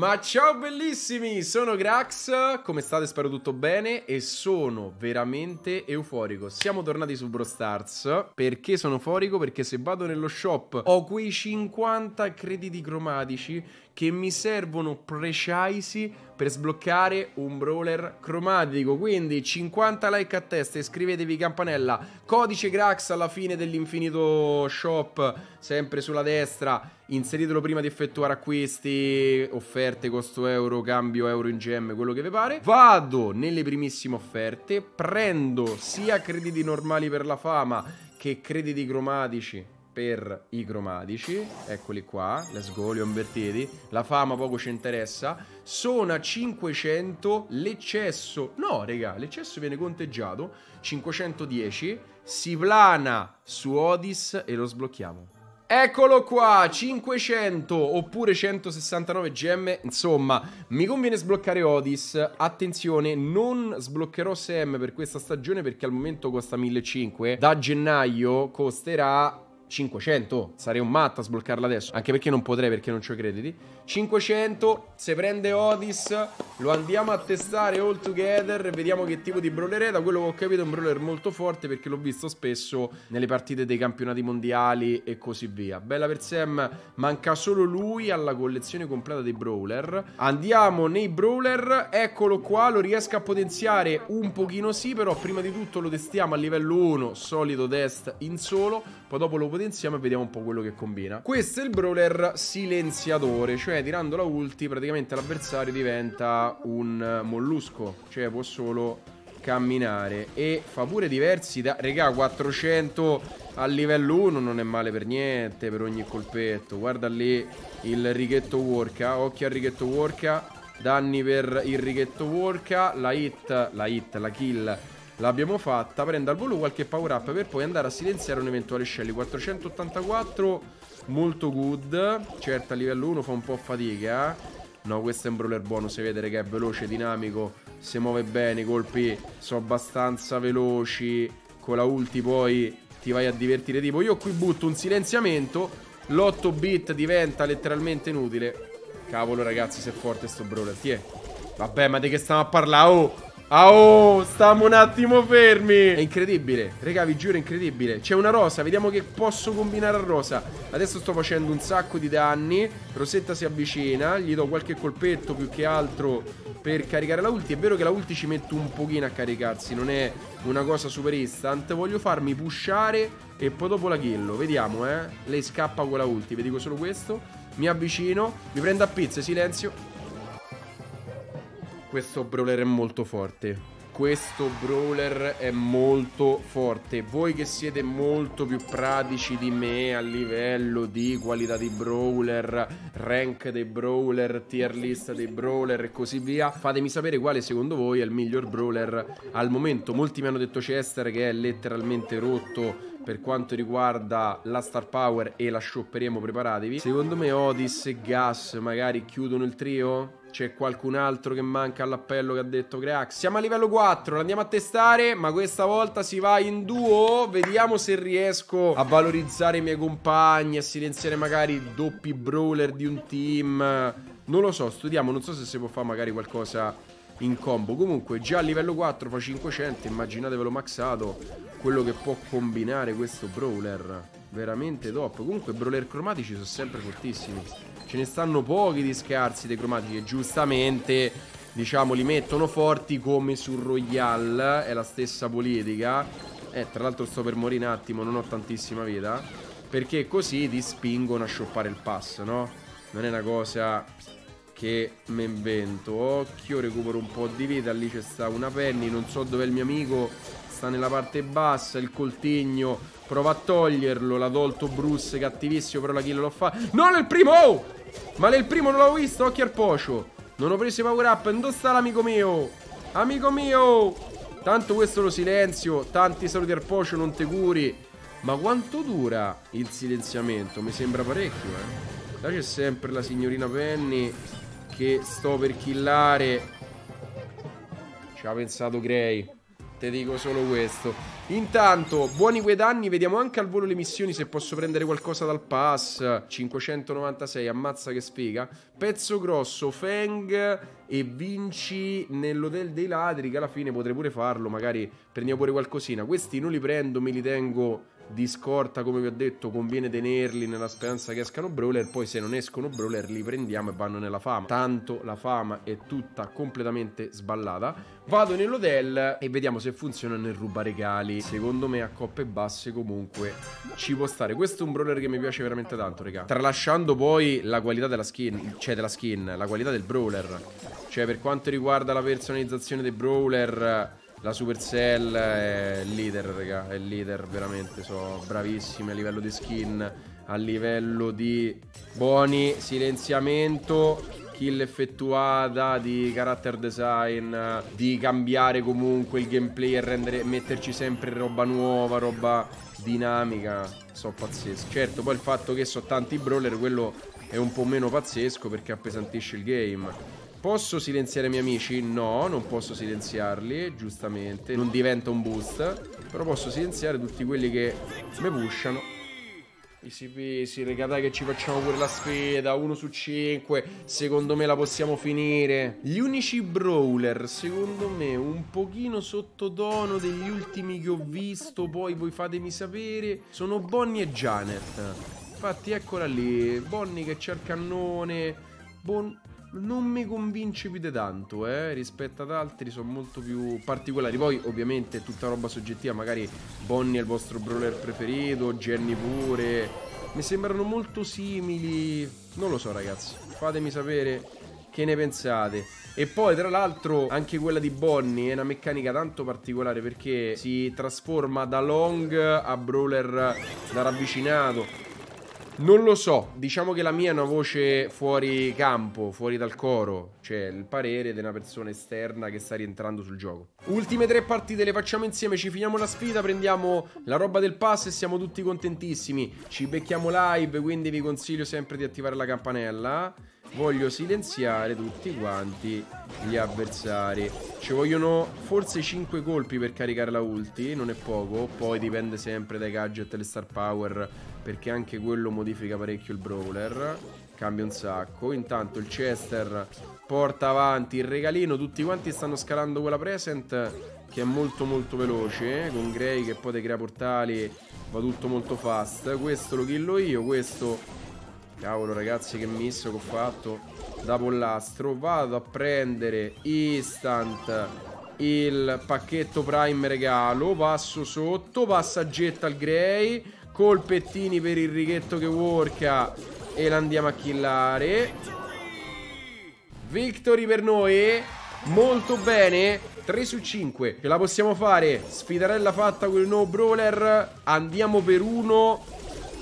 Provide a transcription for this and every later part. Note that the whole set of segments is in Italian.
Ma ciao bellissimi, sono Grax, come state? Spero tutto bene e sono veramente euforico. Siamo tornati su Bro Stars. Perché sono euforico? Perché se vado nello shop ho quei 50 crediti cromatici che mi servono precisi per sbloccare un brawler cromatico. Quindi 50 like a testa, iscrivetevi campanella, codice Grax alla fine dell'infinito shop, sempre sulla destra. Inseritelo prima di effettuare acquisti, offerte, costo euro, cambio euro in gemme, quello che vi pare. Vado nelle primissime offerte, prendo sia crediti normali per la fama che crediti cromatici per i cromatici, eccoli qua, let's go, li ho invertiti, la fama poco ci interessa, sono a 500, l'eccesso, no regà, l'eccesso viene conteggiato, 510, si plana su Odis e lo sblocchiamo. Eccolo qua, 500 oppure 169 gemme, insomma, mi conviene sbloccare Odis. Attenzione, non sbloccherò Sam per questa stagione perché al momento costa 1500. Da gennaio costerà 500, sarei un matto a sbloccarla adesso, anche perché non potrei perché non ho crediti. 500, se prende Odis, lo andiamo a testare all together vediamo che tipo di brawler è. Da quello che ho capito è un brawler molto forte perché l'ho visto spesso nelle partite dei campionati mondiali e così via. Bella per Sam, manca solo lui alla collezione completa dei brawler. Andiamo nei brawler, eccolo qua, lo riesco a potenziare un pochino sì, però prima di tutto lo testiamo a livello 1, solito test in solo, poi dopo lo potenziamo e vediamo un po' quello che combina. Questo è il brawler silenziatore, cioè tirando la ulti praticamente l'avversario diventa un mollusco, cioè può solo camminare e fa pure diversi da... Regà, 400 a livello 1 non è male per niente per ogni colpetto. Guarda lì il righetto worka, occhio al righetto worka, danni per il righetto worka, la hit, la hit, la kill l'abbiamo fatta. Prende al volo qualche power up per poi andare a silenziare un eventuale Shelly. 484 molto good. Certo, a livello 1 fa un po' fatica. No, questo è un brawler buono, si vede che è veloce, dinamico, si muove bene, i colpi sono abbastanza veloci. Con la ulti poi ti vai a divertire. Tipo, io qui butto un silenziamento, l'8 bit diventa letteralmente inutile. Cavolo, ragazzi, se è forte sto brawler. Ti è? Vabbè, ma di che stiamo a parlare? Oh! Ah, oh, stiamo un attimo fermi. È incredibile. Raga, vi giuro, è incredibile. C'è una rosa, vediamo che posso combinare a rosa. Adesso sto facendo un sacco di danni. Rosetta si avvicina. Gli do qualche colpetto più che altro per caricare la ulti. È vero che la ulti ci mette un pochino a caricarsi. Non è una cosa super instant. Voglio farmi pushare e poi dopo la killo. Vediamo, eh. Lei scappa con la ulti. Vi dico solo questo. Mi avvicino. Mi prendo a pizza, silenzio. Questo brawler è molto forte. Questo brawler è molto forte. Voi che siete molto più pratici di me a livello di qualità di brawler, rank dei brawler, tier list dei brawler e così via, fatemi sapere quale secondo voi è il miglior brawler al momento. Molti mi hanno detto Chester che è letteralmente rotto per quanto riguarda la star power e la shopperemo preparatevi. Secondo me Otis e Gas magari chiudono il trio. C'è qualcun altro che manca all'appello che ha detto Creax. Siamo a livello 4, lo andiamo a testare, ma questa volta si va in duo. Vediamo se riesco a valorizzare i miei compagni, a silenziare magari doppi brawler di un team. Non lo so, studiamo, non so se si può fare magari qualcosa in combo. Comunque già a livello 4 fa 500, immaginatevelo maxato, quello che può combinare questo brawler. Veramente top. Comunque brawler cromatici sono sempre fortissimi. Ce ne stanno pochi di scarsi dei cromatici e giustamente, diciamo, li mettono forti come sul Royale. È la stessa politica. Eh, tra l'altro sto per morire un attimo, non ho tantissima vita. Perché così ti spingono a shoppare il pass, no? Non è una cosa che mi invento. Occhio, recupero un po' di vita. Lì c'è sta una penny. Non so dove è il mio amico. Sta nella parte bassa. Il coltegno. Prova a toglierlo. L'ha tolto Bruce, cattivissimo. Però la kill lo fa. Non è il primo! Oh! Ma nel primo non l'avevo visto, occhio al pocio. Non ho preso i power up. Dove sta l'amico mio? Amico mio! Tanto questo lo silenzio. Tanti saluti al pocio, non te curi. Ma quanto dura il silenziamento? Mi sembra parecchio, eh. Là c'è sempre la signorina Penny che sto per killare. Ci ha pensato Gray. Te dico solo questo. Intanto, buoni quei danni. Vediamo anche al volo le missioni se posso prendere qualcosa dal pass. 596, ammazza che sfiga. Pezzo grosso, Feng e vinci nell'hotel dei ladri che alla fine potrei pure farlo. Magari prendiamo pure qualcosina. Questi non li prendo, me li tengo di scorta, come vi ho detto, conviene tenerli nella speranza che escano brawler. Poi, se non escono brawler, li prendiamo e vanno nella fama. Tanto la fama è tutta completamente sballata. Vado nell'hotel e vediamo se funziona nel regali. Secondo me, a coppe basse, comunque ci può stare. Questo è un brawler che mi piace veramente tanto, raga. Tralasciando poi la qualità della skin, cioè della skin, la qualità del brawler. Cioè, per quanto riguarda la personalizzazione dei brawler la Supercell è leader, raga, è leader veramente, sono bravissimi a livello di skin, a livello di buoni, silenziamento, kill effettuata, di character design, di cambiare comunque il gameplay e rendere, metterci sempre roba nuova, roba dinamica, so pazzesco. Certo, poi il fatto che so tanti brawler, quello è un po' meno pazzesco perché appesantisce il game. Posso silenziare i miei amici? No, non posso silenziarli, giustamente. Non diventa un boost. Però posso silenziare tutti quelli che mi pushano. Easy peasy, raga dai che ci facciamo pure la sfida 1 su 5 Secondo me la possiamo finire Gli unici brawler secondo me un pochino sottotono degli ultimi che ho visto Poi voi fatemi sapere Sono Bonnie e Janet Infatti eccola lì Bonnie che c'ha il cannone bon non mi convince più di tanto, eh, rispetto ad altri sono molto più particolari. Poi ovviamente è tutta roba soggettiva, magari Bonnie è il vostro brawler preferito, Jenny pure. Mi sembrano molto simili. Non lo so ragazzi, fatemi sapere che ne pensate. E poi tra l'altro anche quella di Bonnie è una meccanica tanto particolare perché si trasforma da long a brawler da ravvicinato non lo so, diciamo che la mia è una voce fuori campo, fuori dal coro, cioè il parere di una persona esterna che sta rientrando sul gioco. Ultime tre partite le facciamo insieme, ci finiamo la sfida, prendiamo la roba del pass e siamo tutti contentissimi. Ci becchiamo live, quindi vi consiglio sempre di attivare la campanella. Voglio silenziare tutti quanti gli avversari. Ci vogliono forse 5 colpi per caricare la ulti, non è poco. Poi dipende sempre dai gadget e le star power perché anche quello modifica parecchio il brawler cambia un sacco. Intanto il Chester porta avanti il regalino tutti quanti stanno scalando quella present che è molto molto veloce con Grey che poi crea portali va tutto molto fast. Questo lo killo io questo cavolo ragazzi che misso che ho fatto da pollastro vado a prendere instant il pacchetto prime regalo passo sotto passaggetta al Grey Colpettini per il righetto che worka. E l'andiamo a killare. Victory per noi. Molto bene. 3 su 5 Ce la possiamo fare. Sfidarella fatta con il nuovo brawler. Andiamo per uno.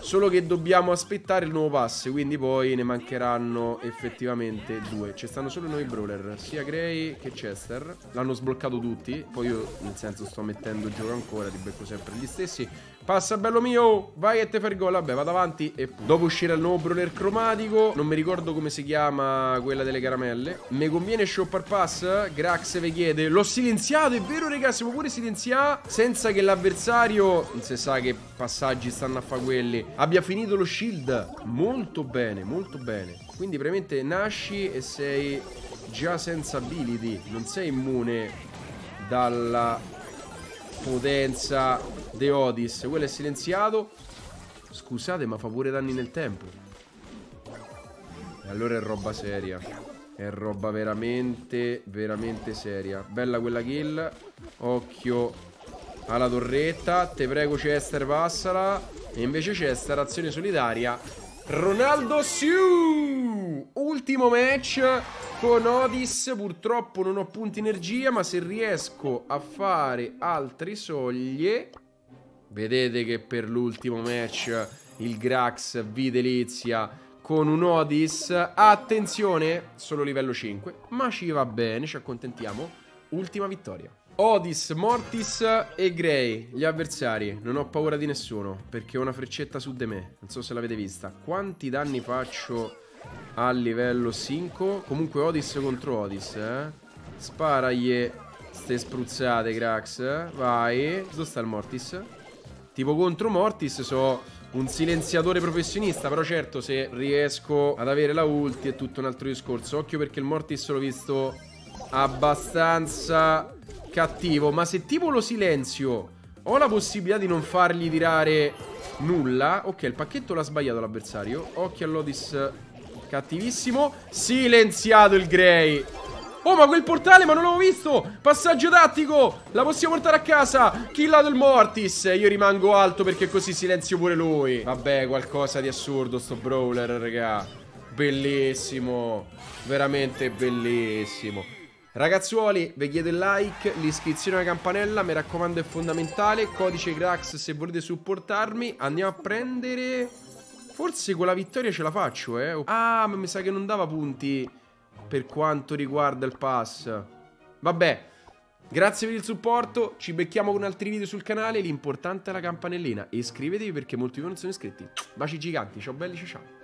Solo che dobbiamo aspettare il nuovo pass Quindi poi ne mancheranno effettivamente due. Ci stanno solo noi brawler Sia Gray che Chester. L'hanno sbloccato tutti. Poi io nel senso sto mettendo gioco ancora Ti becco sempre gli stessi Passa bello mio. Vai e te fai gol. Vabbè vado avanti E dopo uscire il nuovo brawler cromatico Non mi ricordo come si chiama Quella delle caramelle. Mi conviene shopper pass? Grax vi chiede. L'ho silenziato È vero raga? Siamo pure silenziati. Senza che l'avversario Non si sa che passaggi stanno a fare quelli abbia finito lo shield. Molto bene, molto bene. Quindi praticamente nasci e sei già senza ability. Non sei immune dalla potenza di Odis. Quello è silenziato. Scusate, ma fa pure danni nel tempo. E allora è roba seria. È roba veramente, veramente seria. Bella quella kill. Occhio alla torretta. Te prego Chester, passala. E invece sta azione solitaria. Ronaldo Siu! Ultimo match con Otis. Purtroppo non ho punti energia, ma se riesco a fare altre soglie... Vedete che per l'ultimo match il Grax vi delizia con un Otis. Attenzione, solo livello 5, ma ci va bene, ci accontentiamo. Ultima vittoria. Odis, Mortis e Grey, gli avversari. Non ho paura di nessuno, perché ho una freccetta su di me. Non so se l'avete vista. Quanti danni faccio a livello 5? Comunque Odis contro Odis, eh? Sparagli Ste spruzzate, Grax. Vai. Dove sta il Mortis? Tipo contro Mortis so un silenziatore professionista. Però certo, se riesco ad avere la ulti è tutto un altro discorso. Occhio perché il Mortis l'ho visto abbastanza cattivo. Ma se tipo lo silenzio ho la possibilità di non fargli tirare nulla. Ok, il pacchetto l'ha sbagliato l'avversario. Occhio all'Odis cattivissimo. Silenziato il Grey. Oh, ma quel portale, ma non l'avevo visto! Passaggio tattico! La possiamo portare a casa! Killato il Mortis! Io rimango alto perché così silenzio pure lui. Vabbè, qualcosa di assurdo sto brawler, raga. Bellissimo. Veramente bellissimo. Ragazzuoli, vi chiedo il like, l'iscrizione alla campanella, mi raccomando è fondamentale. Codice Grax se volete supportarmi. Andiamo a prendere... Forse con la vittoria ce la faccio, eh. Ah, ma mi sa che non dava punti per quanto riguarda il pass. Vabbè, grazie per il supporto, ci becchiamo con altri video sul canale, l'importante è la campanellina. E iscrivetevi perché molti di voi non sono iscritti. Baci giganti, ciao belli, ciao ciao.